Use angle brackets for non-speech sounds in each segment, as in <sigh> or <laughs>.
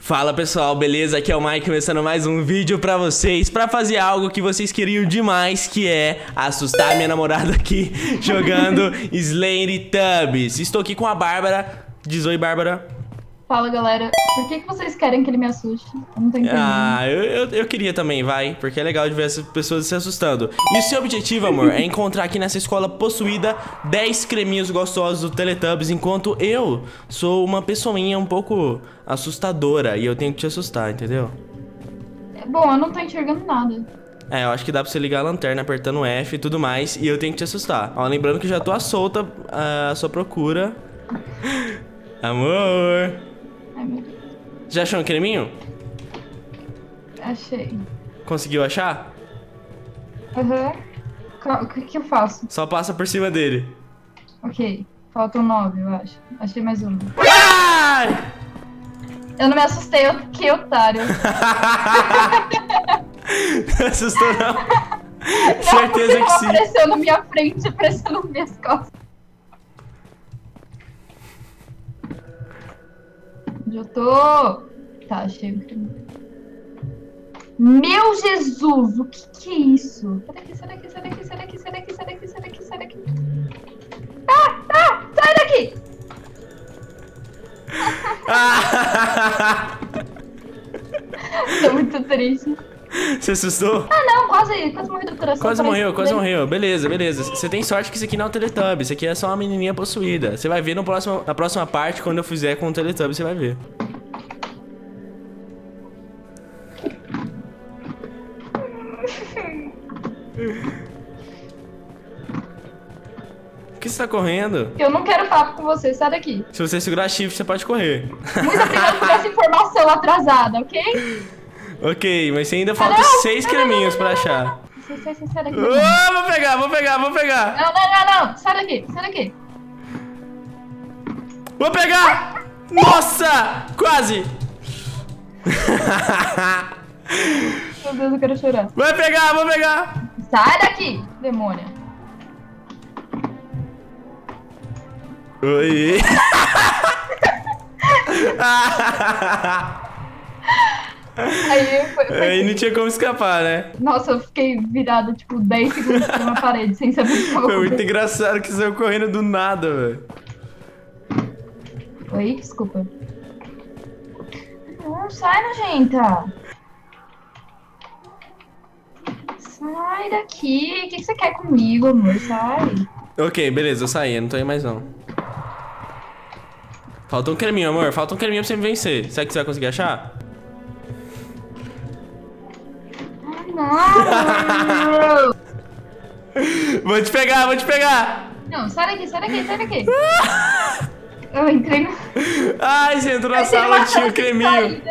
Fala pessoal, beleza? Aqui é o Mike começando mais um vídeo pra vocês Pra fazer algo que vocês queriam demais Que é assustar minha namorada aqui <laughs> Jogando Slane Tubs Estou aqui com a Bárbara. Diz oi Bárbara Fala galera, por que, que vocês querem que ele me assuste? Eu não tô entendendo. Ah, eu, eu, eu, queria também, vai. Porque é legal de ver essas pessoas se assustando. E o seu objetivo, amor, é encontrar aqui nessa escola possuída 10 creminhos gostosos do Teletubbies, enquanto eu sou uma pessoinha um pouco assustadora e eu tenho que te assustar, entendeu? É, bom, eu não tô enxergando nada. É, eu acho que dá pra você ligar a lanterna apertando F e tudo mais, e eu tenho que te assustar. Ó, lembrando que já tô à solta a sua procura. <laughs> Amor! Ai, meu Deus. Já achou um creminho? Achei. Conseguiu achar? Aham. Uhum. O que, que eu faço? Só passa por cima dele. Ok. Faltam nove, eu acho. Achei mais uma. Ai! Eu não me assustei, eu que otário. <laughs> não assustou, não? não Certeza que sim. apareceu na minha frente, apareceu nas minhas costas. Onde eu tô? Tá, achei Meu Jesus, o que que é isso? Sai daqui, sai daqui, sai daqui, sai daqui, sai daqui, sai daqui, sai daqui, sai daqui. Ah, ah, sai daqui! <laughs> Tô muito triste. <laughs> Você assustou? Ah, não, quase, quase morreu do coração. Quase morreu, quase morreu. Beleza, beleza. Você tem sorte que isso aqui não é o Teletubby. Isso aqui é só uma menininha possuída. Você vai ver no próximo, na próxima parte, quando eu fizer com o Teletubby, você vai ver. <laughs> Por que você tá correndo? Eu não quero papo com você, sai daqui. Se você segurar shift, você pode correr. Muito obrigada por essa informação atrasada, ok? <laughs> Ok, mas ainda falta não, seis não, creminhos não, pra achar. Sai, sai, sai daqui. Oh, vou pegar, vou pegar, vou pegar. Não, não, não, não. Sai daqui, sai daqui. Vou pegar! Nossa! Quase! Meu Deus, eu quero chorar. Vai pegar, vou pegar! Sai daqui, demônia. Oi! <laughs> <laughs> Aí, foi, foi Aí não tinha como escapar, né? Nossa, eu fiquei virada, tipo, 10 segundos na parede, sem saber o que Foi muito engraçado que saiu correndo do nada, velho. Oi, desculpa. Não, sai, nojenta. Sai daqui. O que, que você quer comigo, amor? Sai. Ok, beleza, eu saí, eu não tô aí mais não. Falta um creminho, amor. Falta um creminho pra você me vencer. Será que você vai conseguir achar? Não! vou te pegar, vou te pegar! Não, sai daqui, sai daqui, sai daqui. eu entrei no... Ai, você entrou na sala, tinha o creminho.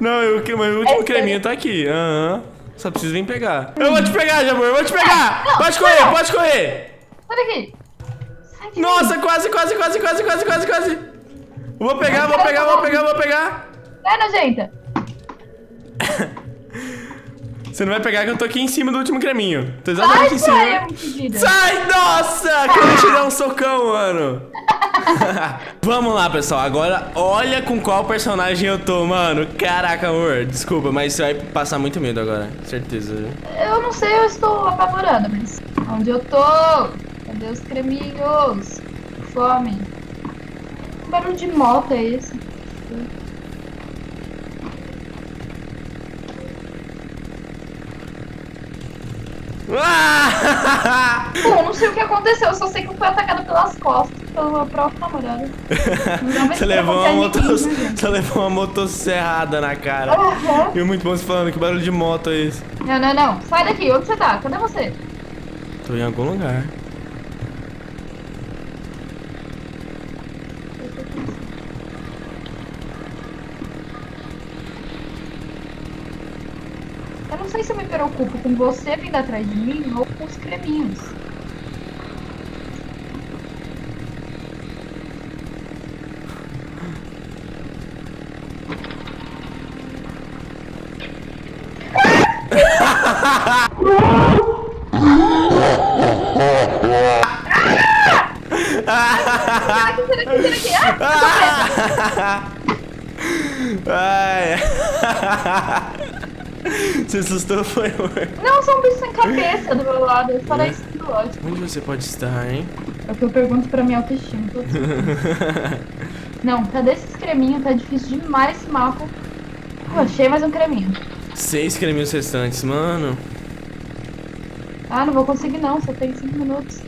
Não, eu, meu último é creminho tá aqui. Aham. Uhum. Só preciso vir pegar. Eu vou te pegar, amor, eu vou te pegar! Não, pode correr, pode correr! Sai daqui! Sai daqui. Nossa, quase, quase, quase, quase, quase, quase, quase! Vou pegar, vou pegar, vou pegar, vou pegar! Sai, nojenta! Você não vai pegar que eu tô aqui em cima do último creminho. Tô exatamente Sai, em cima. Sai, nossa! Que eu te dar um socão, mano. <laughs> Vamos lá, pessoal. Agora, olha com qual personagem eu tô, mano. Caraca, amor. Desculpa, mas você vai passar muito medo agora. Certeza. Eu não sei, eu estou apavorada, mas... Onde eu tô? Cadê os creminhos? Fome. Que barulho de moto é esse? Bom, não sei o que aconteceu, eu só sei que eu fui atacada pelas costas pelo meu próprio namorado. <laughs> Você levou uma, moto... você levou uma motosserrada na cara. Uhum. E muito bom você falando, que barulho de moto é esse? Não, não, não. Sai daqui, onde você tá? Cadê você? Tô em algum lugar. Eu não sei se eu me preocupo com você vindo atrás de mim ou com os creminhos. <laughs> Ai. <laughs> <laughs> Você assustou, foi, amor? Não, são bichos sem cabeça do meu lado. Fora isso, tudo ótimo. Onde você pode estar, hein? É o que eu pergunto pra minha autoestima. <laughs> Não, cadê esses creminhos? Tá difícil demais esse mapa. Pô, achei mais um creminho. Seis creminhos restantes, mano. Ah, não vou conseguir não, só tem 5 minutos.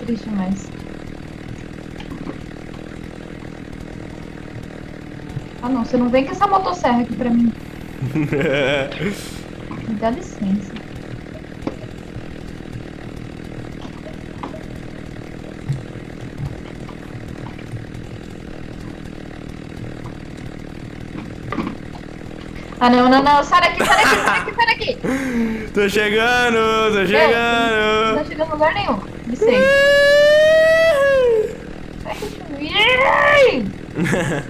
Triste demais. Ah não, você não vem com essa motosserra aqui pra mim. Me <laughs> dá licença. Ah não, não, não, sai daqui, sai daqui, sai daqui, sai daqui! <laughs> tô chegando, tô Não chegando. tá chegando em lugar nenhum. Licença. <laughs> Ai, Ah,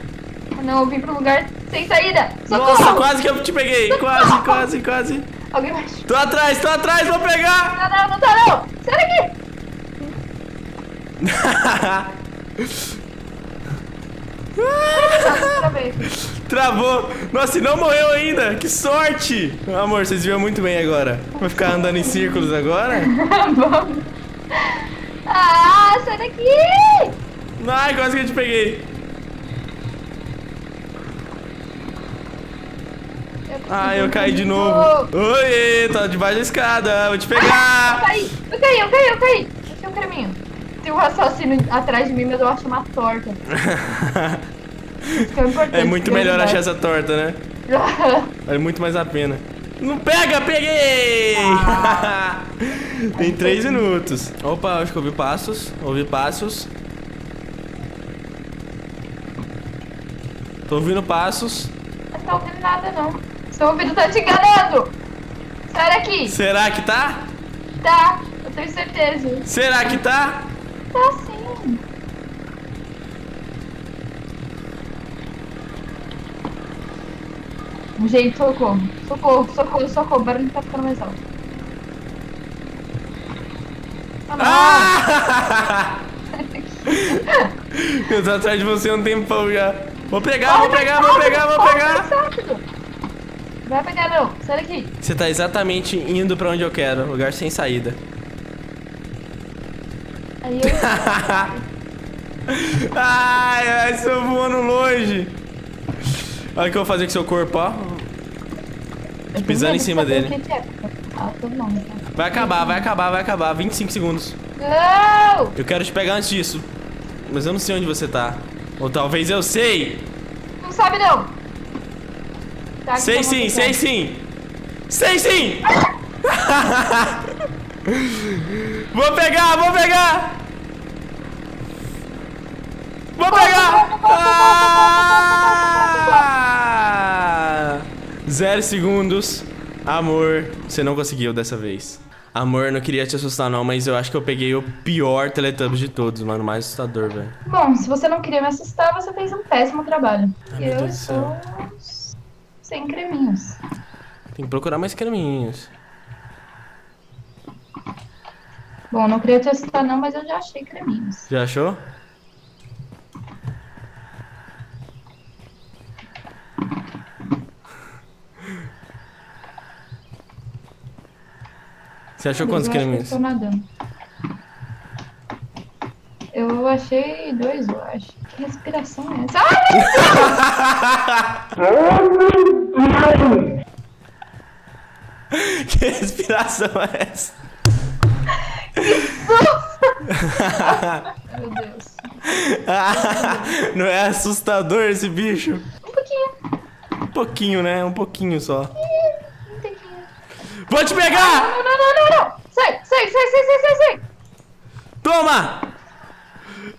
Não, eu vim pra um lugar sem saída. Socorro! Nossa, quase que eu te peguei. Quase, quase, quase. Alguém vai... Tô atrás, tô atrás, vou pegar. Não, não, não tá não! Sai daqui! <laughs> Travou. Nossa, e não morreu ainda. Que sorte. Amor, vocês viram muito bem agora. Vai ficar andando em círculos agora? <laughs> Vamos. Ah, sai daqui! Ai, quase que eu te peguei. Ai, eu caí de novo. Oi, tô debaixo da escada. Vou te Eu pegar. caí, eu caí, eu caí, eu caí. Achei um creminho. Tem um raciocínio atrás de mim, mas eu acho uma torta. <laughs> É, É muito melhor achar essa torta, né? <laughs> Vale muito mais a pena. Não pega, peguei! Ah. <laughs> Tem três minutos. Opa, acho que ouvi passos. Ouvi passos. Tô ouvindo passos. Não tá ouvindo nada, não. Seu ouvido tá te enganando! Sai daqui! Será que tá? Tá, eu tenho certeza. Será que tá? Tá sim. Gente, socorro. Socorro, socorro, socorro. O barulho tá ficando mais alto. Ah. Ah! Eu tô atrás de você há um tempão já. Vou pegar, vou pegar, vou pegar, vou pegar. mais rápido. Vai pegar não, sai daqui. Você tá exatamente indo pra onde eu quero, lugar sem saída. Aí eu... <laughs> Ai, ai, estou voando longe. Olha o que eu vou fazer com seu corpo, ó. eu pisando em cima saber dele. é. Ah, tá. Vai acabar, vai acabar, vai acabar. 25 segundos. Não! Eu quero te pegar antes disso. Mas eu não sei onde você tá. Ou talvez eu sei. Não sabe não. Tá, Sei sim, sei sim. Sei <laughs> sim. vou pegar, vou pegar. Vou pegar. Ah! Zero segundos. Amor, você não conseguiu dessa vez. Amor, eu não queria te assustar não, mas eu acho que eu peguei o pior Teletubbies de todos, mano. Mais assustador, velho. Bom, se você não queria me assustar, você fez um péssimo trabalho. Ai, eu estou sem creminhos. Tem que procurar mais caminhos. Bom, não queria te assustar não, mas eu já achei creminhos. Já achou? Você achou quantos eu acho que eu estou nadando. Eu achei dois, eu acho. Que respiração é essa? Ai, <laughs> <laughs> que <laughs> respiração é essa? meu Deus. <laughs> Não é assustador esse bicho? Um pouquinho. Um pouquinho, né? Um pouquinho só. Um pouquinho. Vou te pegar! Não, não, não, não, não. Sai, sai, sai, sai, sai, sai, sai. Toma!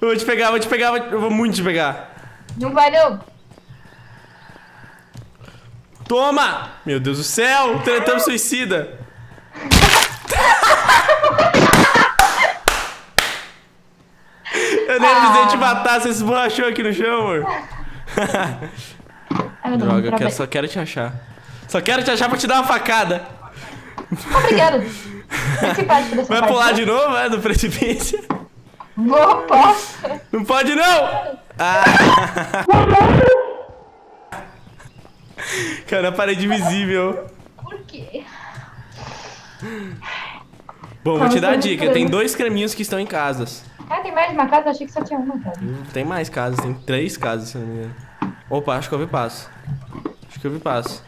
Eu vou te pegar, vou te pegar, vou- eu vou muito te pegar. Não vai não. Toma! Meu Deus do céu! Teletubby suicida! Eu nem precisei te matar, você esborrachou aqui no chão, amor. Ai, Droga, eu quero- só quero te achar. Só quero te achar pra te dar uma facada. Dessa Vai parte. pular de novo, é? Do precipício? Vou, posso. Não pode, não! Ah. Cara, a parede invisível. Por quê? Bom, vou te dar a dica. Tem dois creminhos que estão em casas. Ah, tem mais uma casa? Achei que só tinha uma casa. Tem mais casas, tem três casas, se não me engano. Opa, acho que eu vi passo. Acho que eu vi passo.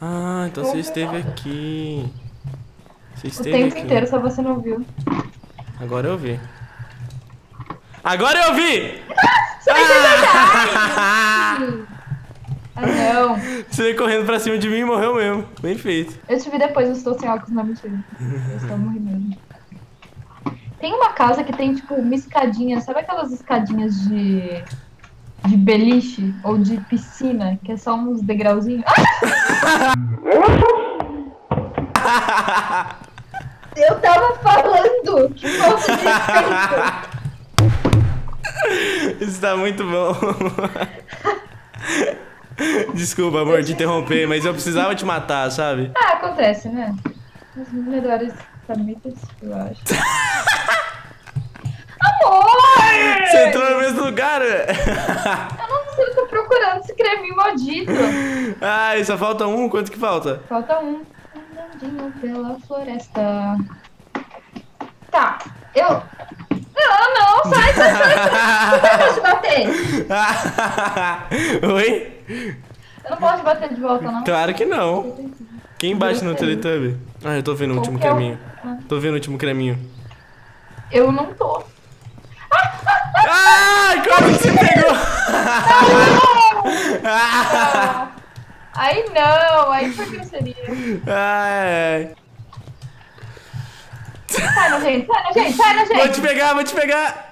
Ah, então você esteve aqui. Você O esteve tempo aqui. inteiro, só você não viu. Agora eu vi. Agora eu vi! <laughs> Ah, <laughs> não. Você veio correndo pra cima de mim e morreu mesmo. Bem feito. Eu te vi depois, eu estou sem óculos, não mentira. Eu estou morrendo. Tem uma casa que tem, tipo, uma escadinha, sabe aquelas escadinhas de. de beliche ou de piscina, que é só uns degrauzinhos? Ah! <laughs> Eu tava falando! Que falta de <laughs> respeito! Isso tá muito bom. <laughs> Desculpa, amor, te interromper, mas eu precisava te matar, sabe? Ah, acontece, né? Os melhores camitas, eu acho. <laughs> Amor! Você entrou no mesmo lugar? Eu não sei, eu tô procurando esse creminho maldito. Ai, só falta um? Quanto que falta? Falta um. Andandinho pela floresta. Tá, eu. Não, não, sai, sai, sai. Você não pode bater. <laughs> Oi? Eu não posso bater de volta, não. Claro que não. Quem bate no Teletubby? Ah, eu tô vendo o último que o- creminho. Tô vendo o último creminho. Eu não tô. Ai, como você pegou? Ah, Aí não, aí foi grosseria. Ai, ai. Sai, nojento, sai, nojento, sai, Vou te pegar, vou te pegar.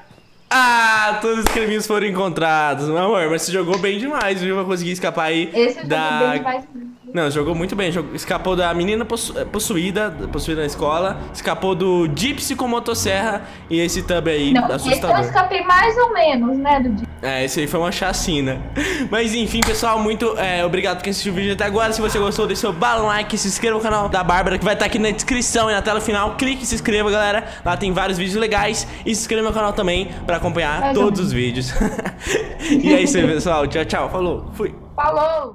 Ah, todos os creminhos foram encontrados. Meu amor, mas você jogou bem demais, viu? Vai conseguir escapar aí Esse eu da... bem demais. Não, jogou muito bem. Jogou- Escapou da menina possu- eh, possuída, possuída na escola. Escapou do Gypsy com motosserra. E esse tub aí, Não, esse eu assustador. escapei mais ou menos, né, do dia. É, esse aí foi uma chacina. <laughs> Mas enfim, pessoal, muito é, obrigado por quem assistiu o vídeo até agora. Se você gostou, deixa seu bala no like, se inscreva no canal da Bárbara, que vai estar aqui na descrição e na tela final. Clique e se inscreva, galera. Lá tem vários vídeos legais. E se inscreva no meu canal também pra acompanhar ou todos os vídeos. <laughs> e é isso aí, pessoal. Tchau, tchau. Falou. Fui. Falou!